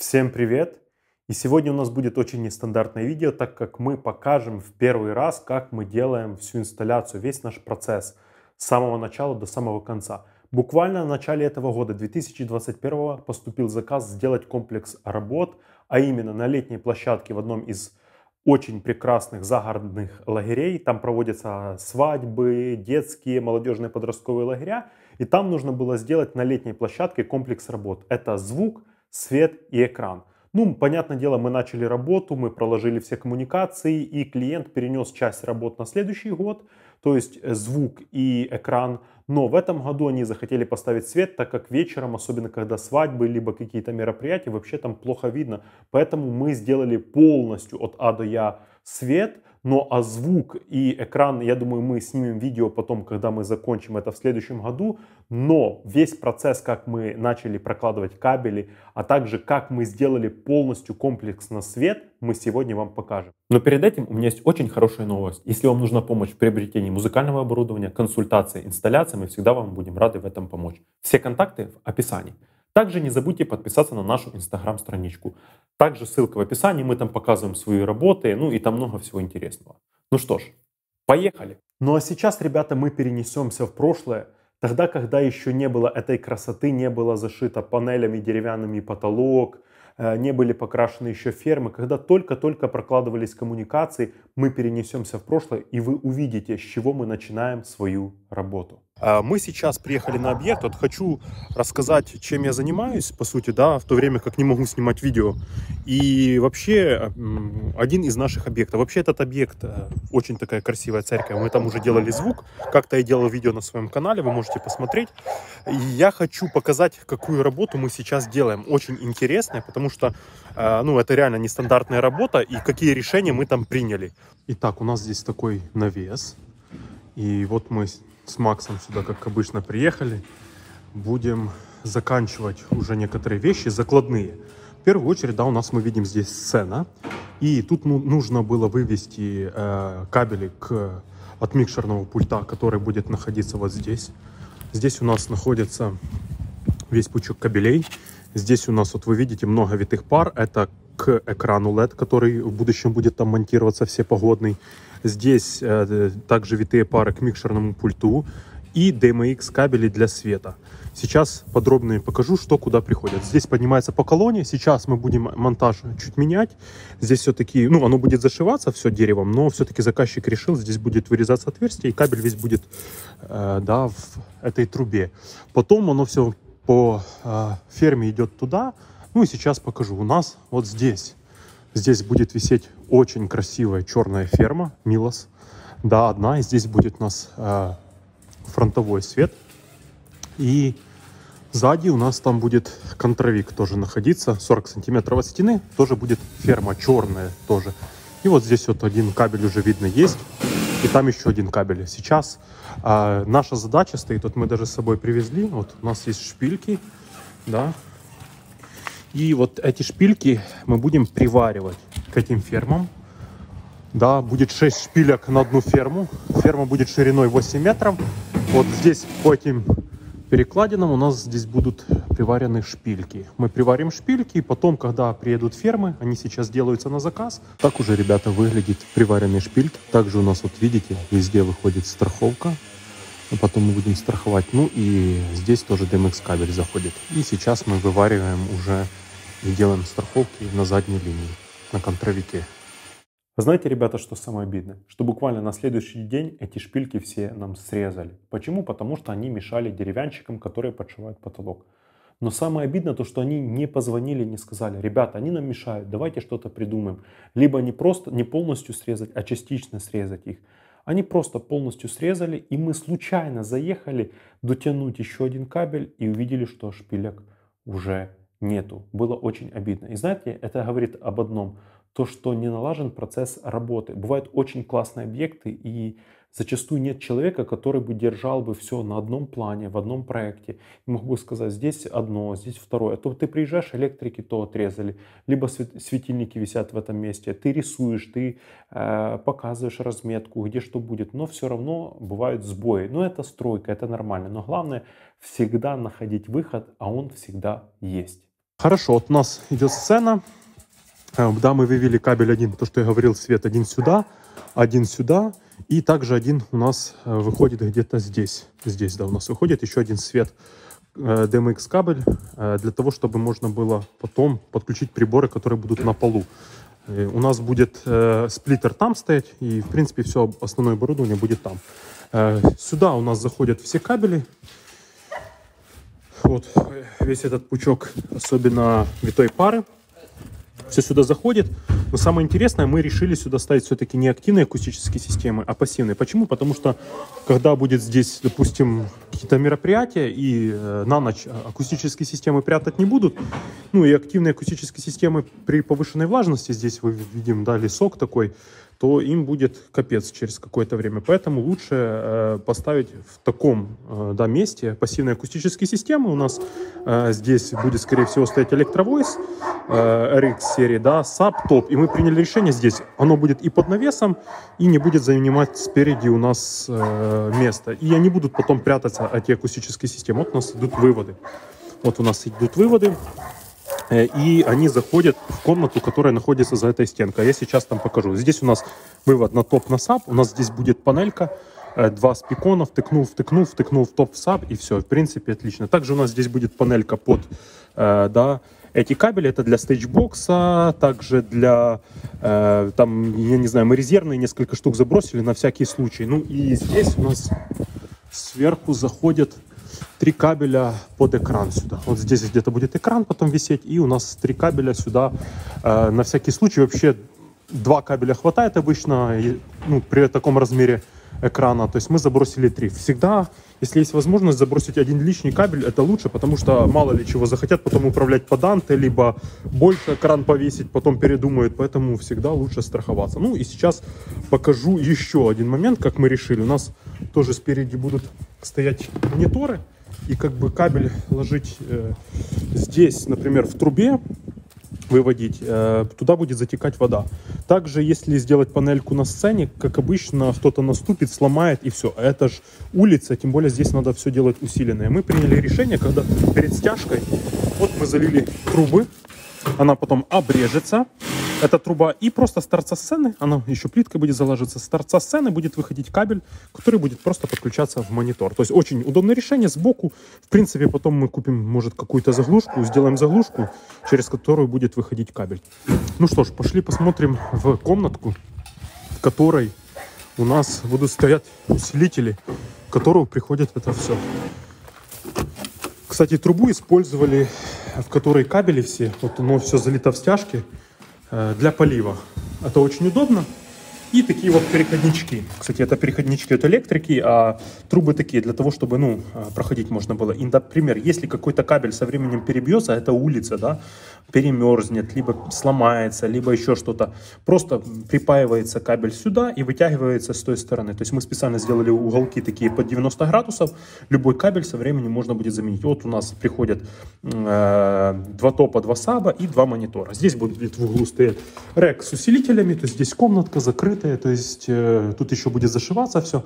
Всем привет! И сегодня у нас будет очень нестандартное видео, так как мы покажем в первый раз, как мы делаем всю инсталляцию, весь наш процесс с самого начала до самого конца. Буквально в начале этого года, 2021, поступил заказ сделать комплекс работ, а именно на летней площадке в одном из очень прекрасных загородных лагерей. Там проводятся свадьбы, детские, молодежные, подростковые лагеря. И там нужно было сделать на летней площадке комплекс работ. Это звук, свет и экран. Ну, понятное дело, мы начали работу, мы проложили все коммуникации, и клиент перенес часть работ на следующий год, то есть э, звук и экран. Но в этом году они захотели поставить свет, так как вечером, особенно когда свадьбы, либо какие-то мероприятия, вообще там плохо видно. Поэтому мы сделали полностью от А до Я свет, но а звук и экран, я думаю, мы снимем видео потом, когда мы закончим это в следующем году. Но весь процесс, как мы начали прокладывать кабели, а также как мы сделали полностью комплекс на свет, мы сегодня вам покажем. Но перед этим у меня есть очень хорошая новость. Если вам нужна помощь в приобретении музыкального оборудования, консультации, инсталляции, мы всегда вам будем рады в этом помочь. Все контакты в описании. Также не забудьте подписаться на нашу инстаграм-страничку. Также ссылка в описании, мы там показываем свои работы, ну и там много всего интересного. Ну что ж, поехали! Ну а сейчас, ребята, мы перенесемся в прошлое, тогда, когда еще не было этой красоты, не было зашито панелями деревянными потолок, э, не были покрашены еще фермы, когда только-только прокладывались коммуникации, мы перенесемся в прошлое, и вы увидите, с чего мы начинаем свою работу. А, мы сейчас приехали на объект. Вот хочу рассказать, чем я занимаюсь, по сути, да, в то время как не могу снимать видео. И вообще, один из наших объектов. Вообще, этот объект э, очень такая красивая церковь. Мы там уже делали звук. Как-то я делал видео на своем канале, вы можете посмотреть. И я хочу показать, какую работу мы сейчас делаем. Очень интересная, потому что, э, ну, это реально нестандартная работа, и какие решения мы там приняли. Итак, у нас здесь такой навес. И вот мы с Максом сюда, как обычно, приехали. Будем заканчивать уже некоторые вещи, закладные. В первую очередь, да, у нас мы видим здесь сцена. И тут ну, нужно было вывести э, кабели к, от микшерного пульта, который будет находиться вот здесь. Здесь у нас находится весь пучок кабелей. Здесь у нас, вот вы видите, много витых пар. Это к экрану LED, который в будущем будет там монтироваться все погодный. Здесь э, также витые пары к микшерному пульту и DMX кабели для света. Сейчас подробно покажу, что куда приходит. Здесь поднимается по колонне. Сейчас мы будем монтаж чуть менять. Здесь все-таки, ну, оно будет зашиваться все деревом, но все-таки заказчик решил, здесь будет вырезаться отверстие, и кабель весь будет, э, да, в этой трубе. Потом оно все по э, ферме идет туда. Ну и сейчас покажу. У нас вот здесь Здесь будет висеть очень красивая черная ферма Милос. Да, одна. И здесь будет у нас э, фронтовой свет. И сзади у нас там будет контровик тоже находиться. 40 сантиметров от стены. Тоже будет ферма черная тоже. И вот здесь вот один кабель уже видно есть. И там еще один кабель. Сейчас э, наша задача стоит, вот мы даже с собой привезли, вот у нас есть шпильки, да, и вот эти шпильки мы будем приваривать к этим фермам. Да, будет 6 шпилек на одну ферму. Ферма будет шириной 8 метров. Вот здесь по этим перекладинам у нас здесь будут приварены шпильки. Мы приварим шпильки, и потом, когда приедут фермы, они сейчас делаются на заказ. Так уже, ребята, выглядит приваренный шпильки. Также у нас, вот видите, везде выходит страховка. А потом мы будем страховать. Ну и здесь тоже DMX кабель заходит. И сейчас мы вывариваем уже и делаем страховки на задней линии, на контровике. Знаете, ребята, что самое обидное? Что буквально на следующий день эти шпильки все нам срезали. Почему? Потому что они мешали деревянщикам, которые подшивают потолок. Но самое обидное то, что они не позвонили, не сказали, ребята, они нам мешают, давайте что-то придумаем. Либо не просто, не полностью срезать, а частично срезать их. Они просто полностью срезали, и мы случайно заехали дотянуть еще один кабель и увидели, что шпилек уже нету. Было очень обидно. И знаете, это говорит об одном. То, что не налажен процесс работы. Бывают очень классные объекты, и зачастую нет человека, который бы держал бы все на одном плане, в одном проекте. И мог бы сказать, здесь одно, здесь второе. А то ты приезжаешь, электрики то отрезали, либо светильники висят в этом месте. Ты рисуешь, ты э, показываешь разметку, где что будет. Но все равно бывают сбои. Но это стройка, это нормально. Но главное всегда находить выход, а он всегда есть. Хорошо, вот у нас идет сцена. Э, да, мы вывели кабель один, то, что я говорил, свет один сюда, один сюда. И также один у нас э, выходит где-то здесь. Здесь, да, у нас выходит еще один свет DMX э, кабель для того, чтобы можно было потом подключить приборы, которые будут на полу. У нас будет сплиттер там стоять, и, в принципе, все основное оборудование будет там. Сюда у нас заходят все кабели, вот весь этот пучок, особенно витой пары, все сюда заходит. Но самое интересное, мы решили сюда ставить все-таки не активные акустические системы, а пассивные. Почему? Потому что когда будет здесь, допустим, какие-то мероприятия, и э, на ночь акустические системы прятать не будут, ну и активные акустические системы при повышенной влажности, здесь вы видим, да, лесок такой, то им будет капец через какое-то время. Поэтому лучше э, поставить в таком э, да, месте пассивные акустические системы. У нас э, здесь будет, скорее всего, стоять электровойс э, RX серии, да, SAP, топ. И мы приняли решение здесь. Оно будет и под навесом, и не будет занимать спереди у нас э, место. И они будут потом прятаться, эти акустические системы. Вот у нас идут выводы. Вот у нас идут выводы. Э, и они заходят в комнату, которая находится за этой стенкой. Я сейчас там покажу. Здесь у нас вывод на топ на sub, у нас здесь будет панелька, э, два speakon а, втыкнул, втыкнул, втыкнул в top sub и все, в принципе, отлично. Также у нас здесь будет панелька под, э, да, эти кабели, это для stagebox а, также для, там, я не знаю, мы резервные несколько штук забросили на всякий случай. Ну и здесь у нас сверху заходят три кабеля под экран сюда. Вот здесь где-то будет экран потом висеть, и у нас три кабеля сюда э, на всякий случай. Вообще два кабеля хватает обычно и, ну, при таком размере экрана. То есть мы забросили три. Всегда, если есть возможность забросить один лишний кабель, это лучше, потому что мало ли чего захотят потом управлять по Данте, либо больше экран повесить, потом передумают. Поэтому всегда лучше страховаться. Ну и сейчас покажу еще один момент, как мы решили. У нас тоже спереди будут стоять мониторы. И как бы кабель ложить э, здесь, например, в трубе, выводить, э, туда будет затекать вода. Также, если сделать панельку на сцене, как обычно, кто-то наступит, сломает и все. Это же улица, тем более здесь надо все делать усиленное. Мы приняли решение, когда перед стяжкой, вот мы залили трубы, она потом обрежется, эта труба, и просто с торца сцены, она еще плиткой будет заложиться, с торца сцены будет выходить кабель, который будет просто подключаться в монитор. То есть очень удобное решение сбоку. В принципе, потом мы купим, может, какую-то заглушку, сделаем заглушку, через которую будет выходить кабель. Ну что ж, пошли посмотрим в комнатку, в которой у нас будут стоять усилители, к которому приходит это все. Кстати, трубу использовали, в которой кабели все, вот оно все залито в стяжки, Э, для полива. Это очень удобно. И такие вот переходнички. Кстати, это переходнички от электрики, а трубы такие для того, чтобы, ну, э, проходить можно было. И, например, если какой-то кабель со временем перебьется, это улица, да, перемерзнет, либо сломается, либо еще что-то, просто припаивается кабель сюда и вытягивается с той стороны. То есть мы специально сделали уголки такие под 90 градусов. Любой кабель со временем можно будет заменить. Вот у нас приходят э, два топа, два саба и два монитора. Здесь будет в углу стоять рек с усилителями, то есть здесь комнатка закрыта закрытые, то есть э, тут еще будет зашиваться все.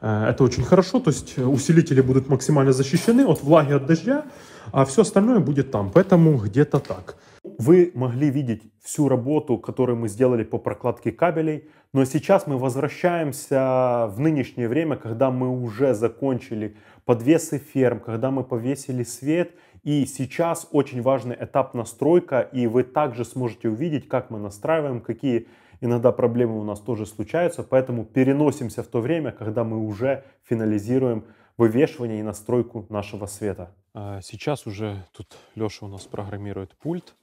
Э, это очень хорошо, то есть усилители будут максимально защищены от влаги, от дождя, а все остальное будет там. Поэтому где-то так. Вы могли видеть всю работу, которую мы сделали по прокладке кабелей, но сейчас мы возвращаемся в нынешнее время, когда мы уже закончили подвесы ферм, когда мы повесили свет, и сейчас очень важный этап настройка, и вы также сможете увидеть, как мы настраиваем, какие Иногда проблемы у нас тоже случаются, поэтому переносимся в то время, когда мы уже финализируем вывешивание и настройку нашего света. А сейчас уже тут Леша у нас программирует пульт.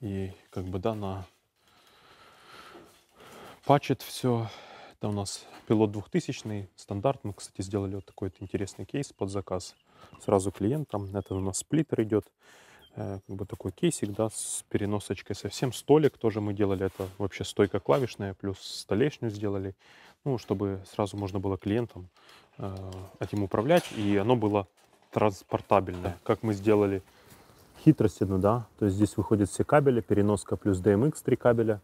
И как бы да, на пачет все. Это у нас пилот 2000 стандарт. Мы, кстати, сделали вот такой вот интересный кейс под заказ сразу клиентам. Это у нас сплиттер идет. Э, как бы такой кейсик, да, с переносочкой совсем. Столик тоже мы делали, это вообще стойка клавишная, плюс столешню сделали, ну, чтобы сразу можно было клиентам э, этим управлять, и оно было транспортабельное, как мы сделали хитрость одну, да, то есть здесь выходят все кабели, переноска плюс DMX, три кабеля,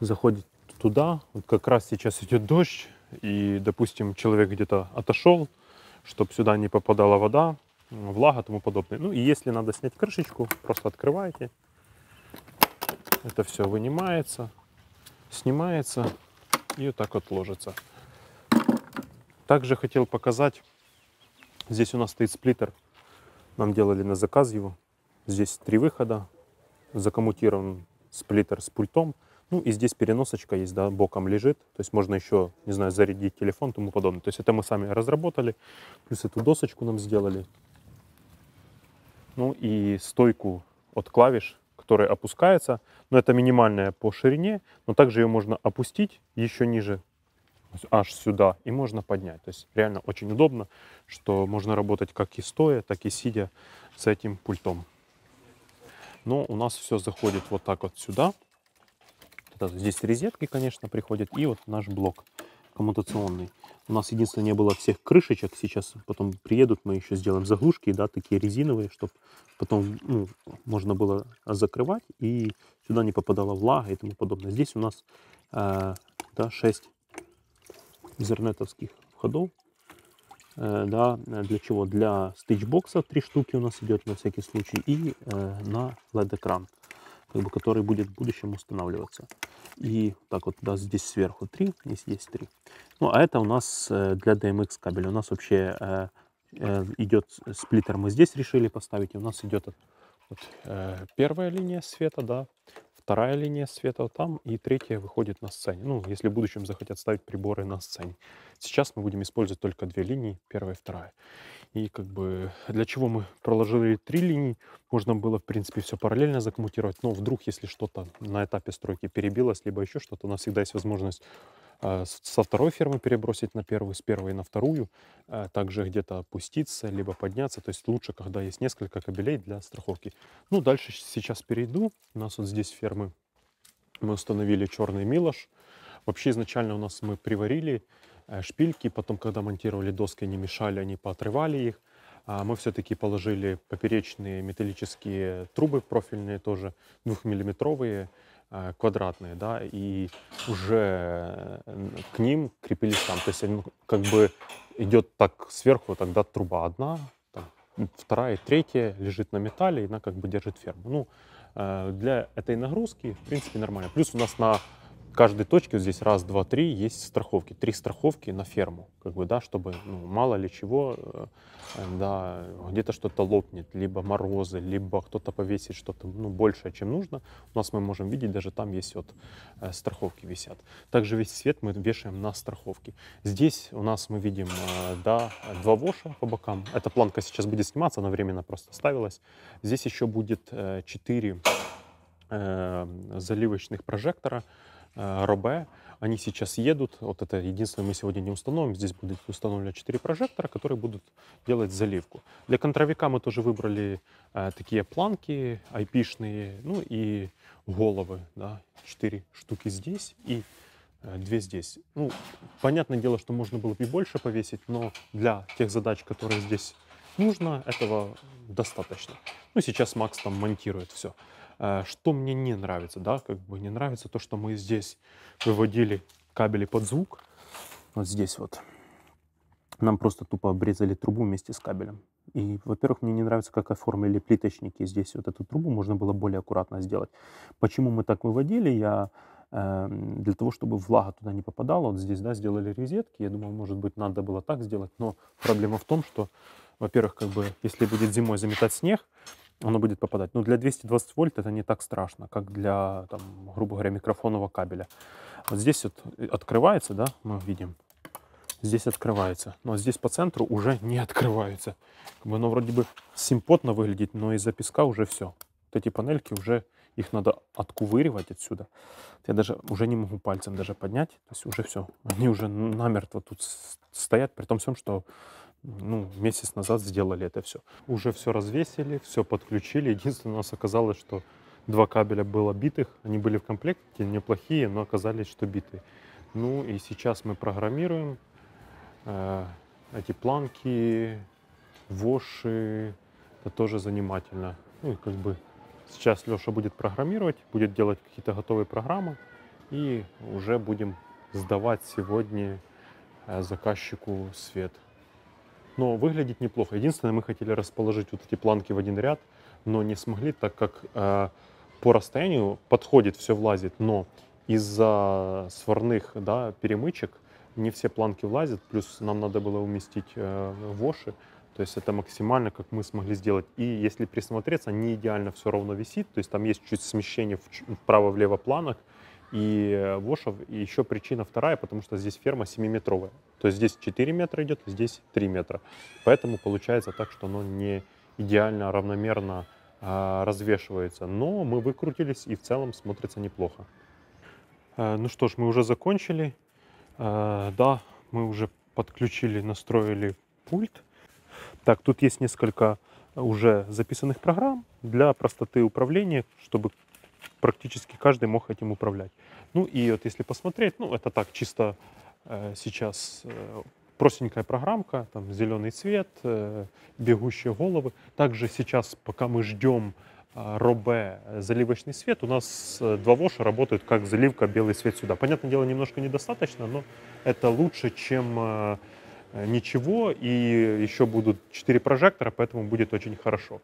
заходит туда, вот как раз сейчас идет дождь, и, допустим, человек где-то отошел, чтобы сюда не попадала вода, влага, тому подобное. Ну и если надо снять крышечку, просто открываете. Это все вынимается, снимается и вот так вот ложится. Также хотел показать, здесь у нас стоит сплиттер, нам делали на заказ его. Здесь три выхода, закоммутирован сплиттер с пультом. Ну и здесь переносочка есть, да, боком лежит. То есть можно еще, не знаю, зарядить телефон и тому подобное. То есть это мы сами разработали. Плюс эту досочку нам сделали. Ну и стойку от клавиш, которая опускается. Но это минимальная по ширине. Но также ее можно опустить еще ниже, аж сюда. И можно поднять. То есть реально очень удобно, что можно работать как и стоя, так и сидя с этим пультом. Но у нас все заходит вот так вот сюда. Здесь розетки, конечно, приходят. И вот наш блок коммутационный. У нас единственное не было всех крышечек. Сейчас потом приедут, мы еще сделаем заглушки, да, такие резиновые, чтобы потом ну, можно было закрывать и сюда не попадала влага и тому подобное. Здесь у нас э, да, 6 изернетовских входов. Э, да, для чего? Для стичбокса три штуки у нас идет на всякий случай и э, на LED-экран как бы, который будет в будущем устанавливаться. И так вот, да, здесь сверху 3, здесь есть 3. Ну, а это у нас э, для DMX кабеля. У нас вообще э, э, идет сплиттер, мы здесь решили поставить, и у нас идет вот, первая линия света, да, вторая линия света там, и третья выходит на сцене. Ну, если в будущем захотят ставить приборы на сцене. Сейчас мы будем использовать только две линии, первая и вторая. И как бы для чего мы проложили три линии, можно было, в принципе, все параллельно закоммутировать. Но вдруг, если что-то на этапе стройки перебилось, либо еще что-то, у нас всегда есть возможность со второй фермы перебросить на первую, с первой на вторую, э, также где-то опуститься, либо подняться. То есть лучше, когда есть несколько кабелей для страховки. Ну, дальше сейчас перейду. У нас вот здесь фермы мы установили черный милош. Вообще изначально у нас мы приварили Э, шпильки. Потом, когда монтировали доски, они мешали, они поотрывали их. А мы все-таки положили поперечные металлические трубы профильные тоже, двухмиллиметровые, квадратные, да, и уже к ним крепились там. То есть как бы идет так сверху тогда труба одна, там, вторая, третья лежит на металле, и она как бы держит ферму. Ну, э, для этой нагрузки, в принципе, нормально. Плюс у нас на каждой точке здесь раз, два, три есть страховки. Три страховки на ферму, как бы, да, чтобы ну, мало ли чего, э, да, где-то что-то лопнет, либо морозы, либо кто-то повесит что-то ну, большее, чем нужно. У нас мы можем видеть, даже там есть вот э, страховки висят. Также весь свет мы вешаем на страховки. Здесь у нас мы видим, э, да, два воша по бокам. Эта планка сейчас будет сниматься, она временно просто ставилась. Здесь еще будет четыре заливочных прожектора. Э, Робе. Они сейчас едут. Вот это единственное мы сегодня не установим. Здесь будет установлено 4 прожектора, которые будут делать заливку. Для контровика мы тоже выбрали э, такие планки IP-шные, ну и головы. Да, 4 штуки здесь и э, две здесь. Ну, понятное дело, что можно было бы и больше повесить, но для тех задач, которые здесь нужно, этого достаточно. Ну, сейчас Макс там монтирует все. Э, что мне не нравится, да, как бы не нравится то, что мы здесь выводили кабели под звук. Вот здесь вот. Нам просто тупо обрезали трубу вместе с кабелем. И, во-первых, мне не нравится, как оформили плиточники здесь. Вот эту трубу можно было более аккуратно сделать. Почему мы так выводили? Я э, для того, чтобы влага туда не попадала. Вот здесь, да, сделали розетки. Я думал, может быть, надо было так сделать. Но проблема в том, что, во-первых, как бы, если будет зимой заметать снег, оно будет попадать. Но для 220 вольт это не так страшно, как для, там, грубо говоря, микрофонного кабеля. Вот здесь вот открывается, да, мы видим. Здесь открывается. Но здесь по центру уже не открывается. Как оно вроде бы симпотно выглядит, но из-за песка уже все. Вот эти панельки уже, их надо откувыривать отсюда. Я даже уже не могу пальцем даже поднять. То есть уже все. Они уже намертво тут стоят, при том всем, что ну, месяц назад сделали это все. Уже все развесили, все подключили. Единственное, у нас оказалось, что два кабеля было битых. Они были в комплекте, неплохие, но оказались, что битые. Ну и сейчас мы программируем э, эти планки, воши. Это тоже занимательно. Ну и как бы сейчас Леша будет программировать, будет делать какие-то готовые программы. И уже будем сдавать сегодня э, заказчику свет. Но выглядит неплохо. Единственное, мы хотели расположить вот эти планки в один ряд, но не смогли, так как э, по расстоянию подходит, все влазит, но из-за сварных да, перемычек не все планки влазят, плюс нам надо было уместить э, воши, то есть это максимально, как мы смогли сделать. И если присмотреться, не идеально все ровно висит, то есть там есть чуть смещение вправо-влево планок, и вошев. И еще причина вторая, потому что здесь ферма 7-метровая. То есть здесь 4 метра идет, здесь 3 метра. Поэтому получается так, что оно не идеально равномерно а, развешивается. Но мы выкрутились и в целом смотрится неплохо. А, ну что ж, мы уже закончили. А, да, мы уже подключили, настроили пульт. Так, тут есть несколько уже записанных программ для простоты управления, чтобы практически каждый мог этим управлять. Ну и вот если посмотреть, ну это так чисто э, сейчас э, простенькая программка, там зеленый цвет, э, бегущие головы. Также сейчас, пока мы ждем э, робе заливочный свет, у нас э, два воша работают как заливка белый свет сюда. Понятное дело, немножко недостаточно, но это лучше, чем э, ничего. И еще будут четыре прожектора, поэтому будет очень хорошо.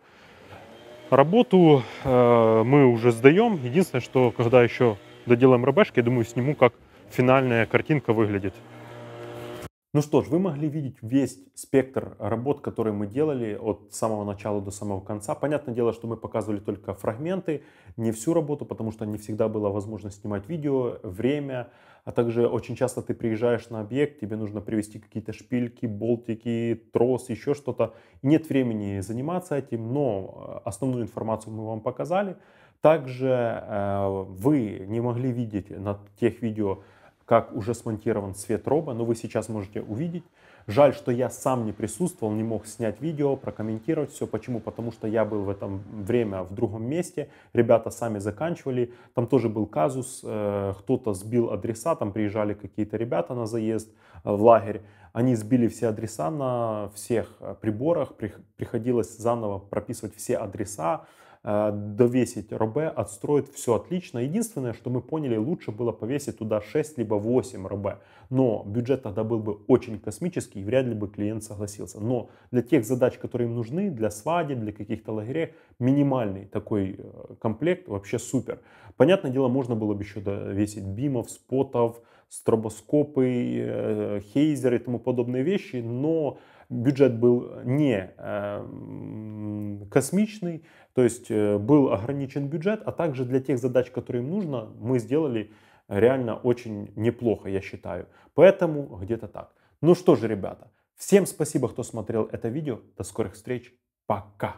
Работу э, мы уже сдаем. Единственное, что когда еще доделаем РБшки, я думаю, сниму, как финальная картинка выглядит. Ну что ж, вы могли видеть весь спектр работ, которые мы делали от самого начала до самого конца. Понятное дело, что мы показывали только фрагменты, не всю работу, потому что не всегда была возможность снимать видео, время, а также очень часто ты приезжаешь на объект, тебе нужно привезти какие-то шпильки, болтики, трос, еще что-то. Нет времени заниматься этим, но э, основную информацию мы вам показали. Также э, вы не могли видеть на тех видео, как уже смонтирован свет роба, но вы сейчас можете увидеть. Жаль, что я сам не присутствовал, не мог снять видео, прокомментировать все. Почему? Потому что я был в это время в другом месте, ребята сами заканчивали. Там тоже был казус, э, кто-то сбил адреса, там приезжали какие-то ребята на заезд э, в лагерь. Они сбили все адреса на всех э, приборах, приходилось заново прописывать все адреса. Э, довесить робе, отстроить, все отлично. Единственное, что мы поняли, лучше было повесить туда 6 либо 8 робе. Но бюджет тогда был бы очень космический, и вряд ли бы клиент согласился. Но для тех задач, которые им нужны, для свадеб, для каких-то лагерей, минимальный такой э, комплект вообще супер. Понятное дело, можно было бы еще довесить бимов, спотов, стробоскопы, э, хейзеры и тому подобные вещи, но бюджет был не космичный, то есть э, был ограничен бюджет, а также для тех задач, которые им нужно, мы сделали реально очень неплохо, я считаю. Поэтому где-то так. Ну что же, ребята, всем спасибо, кто смотрел это видео. До скорых встреч. Пока.